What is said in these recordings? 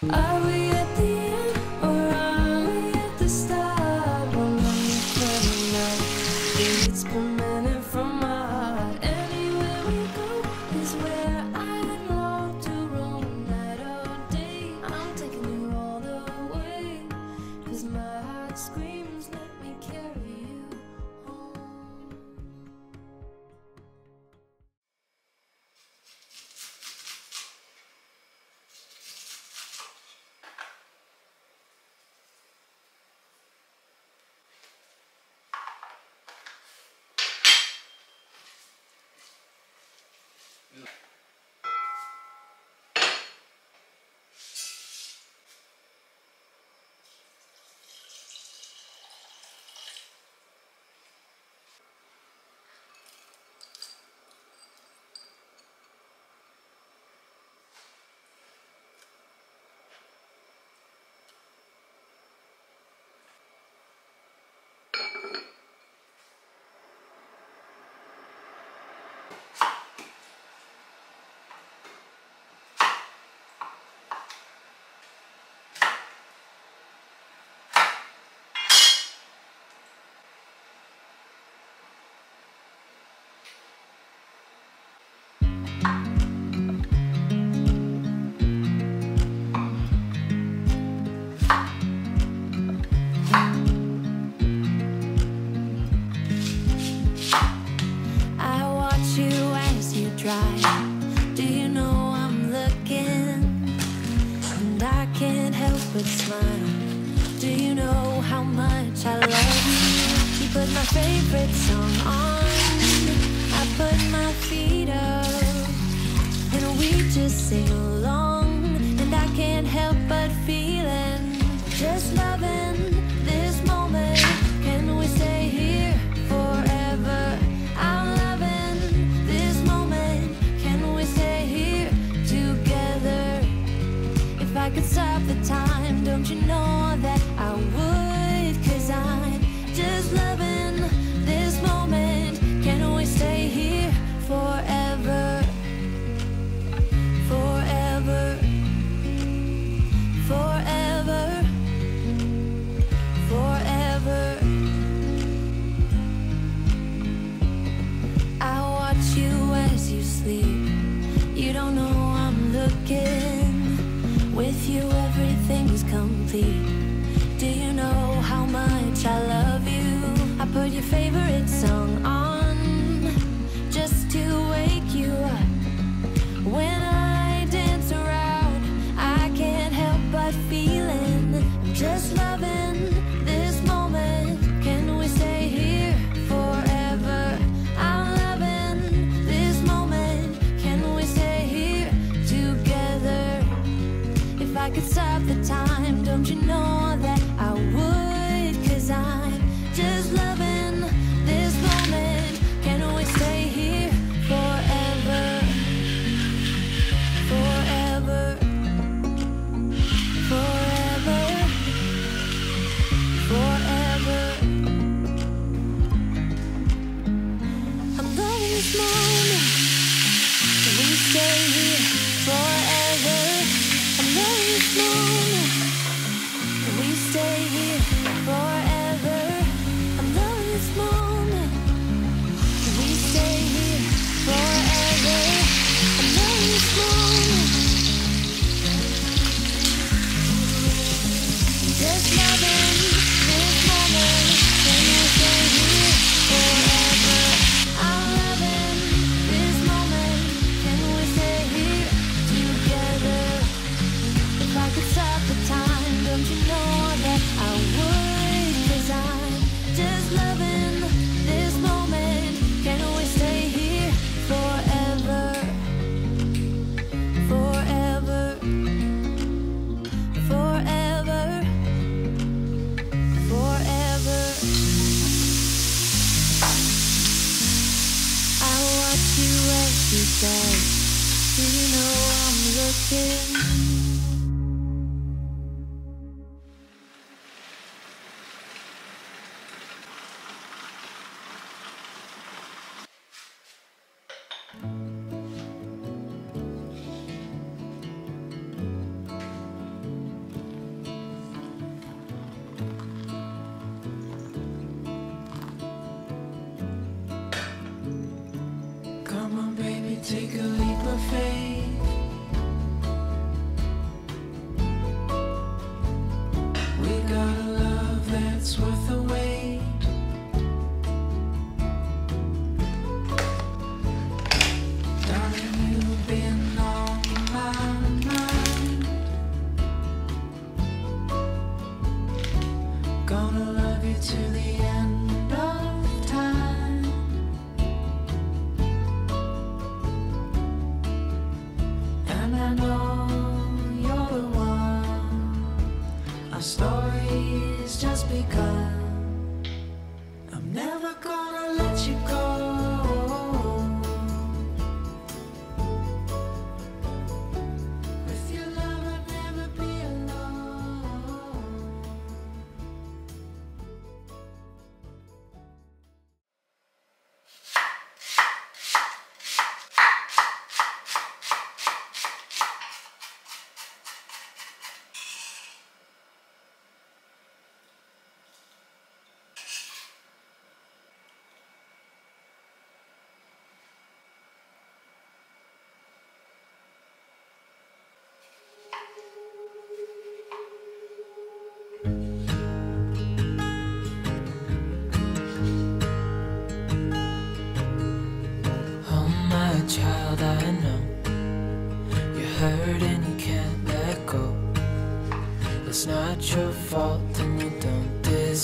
Are we my favorite song on. I put my feet up, and we just sing along. And I can't help but feeling just loving this moment. Can we stay here forever? I'm loving this moment. Can we stay here together? If I could stop the time, don't you know? With you, everything's complete. Do you know how much I love you? I put your favorite song on.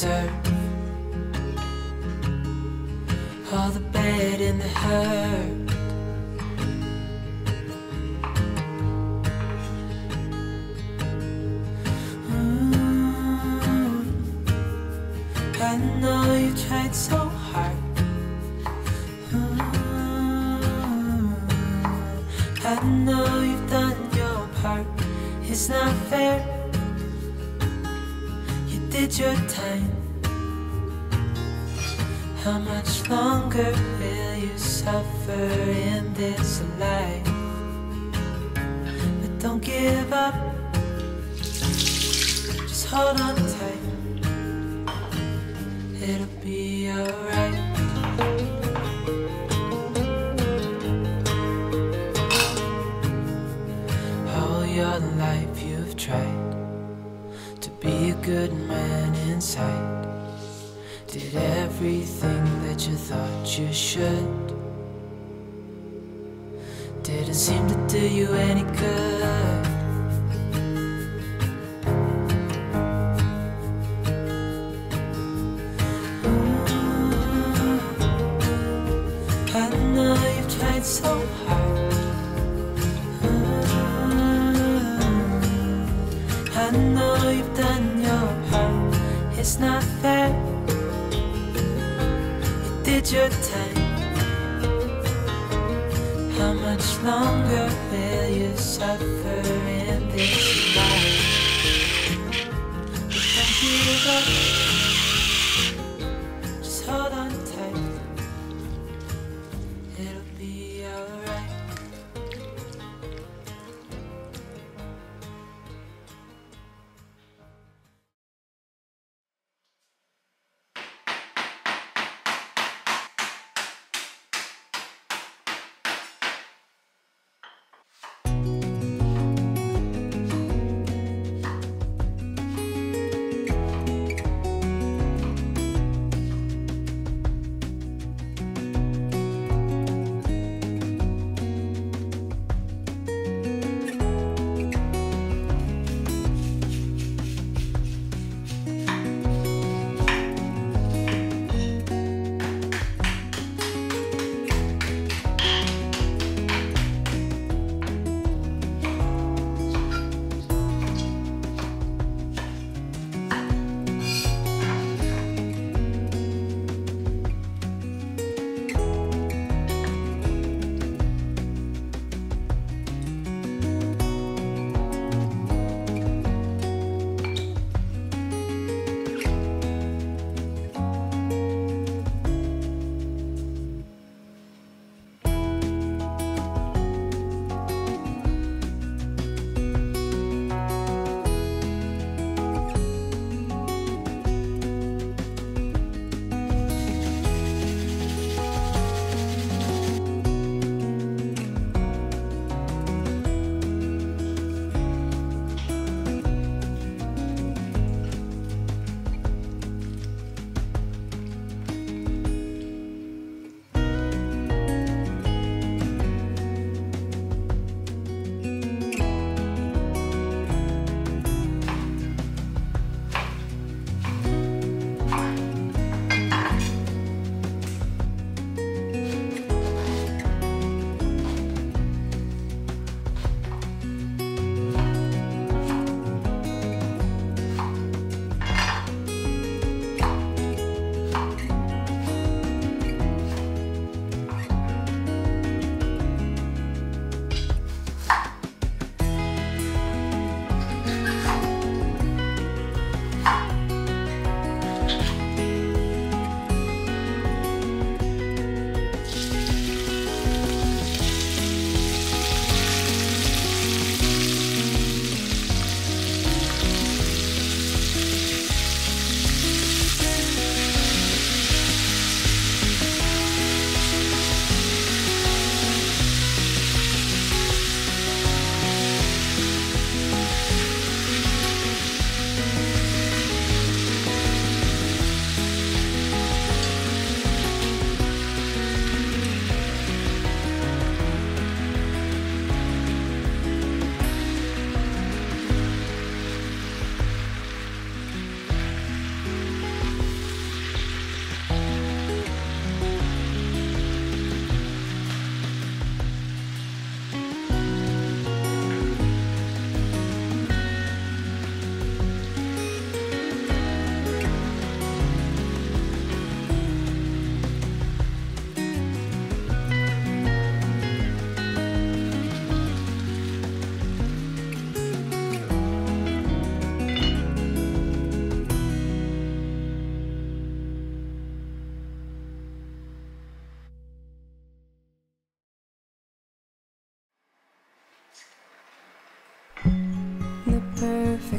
Deserve all the bad and the hurt. Mm. I know you tried so hard. I know you've done your part. It's not fair. Did your time. How much longer will you suffer in this life? But don't give up. Just hold on tight. It'll be alright. All your life you've tried be a good man inside. Did everything that you thought you should. Didn't seem to do you any good. Not fair. You did your time. How much longer will you suffer in this life? Don't give up.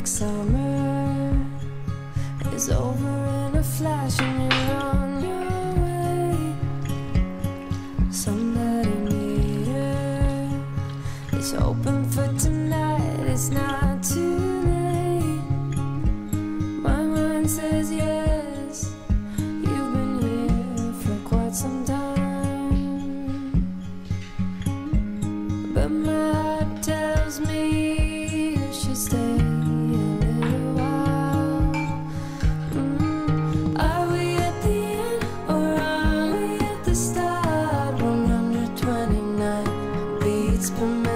like summer is over in a flash and you're on your way. Somebody near, It's open for tonight. It's not. It's been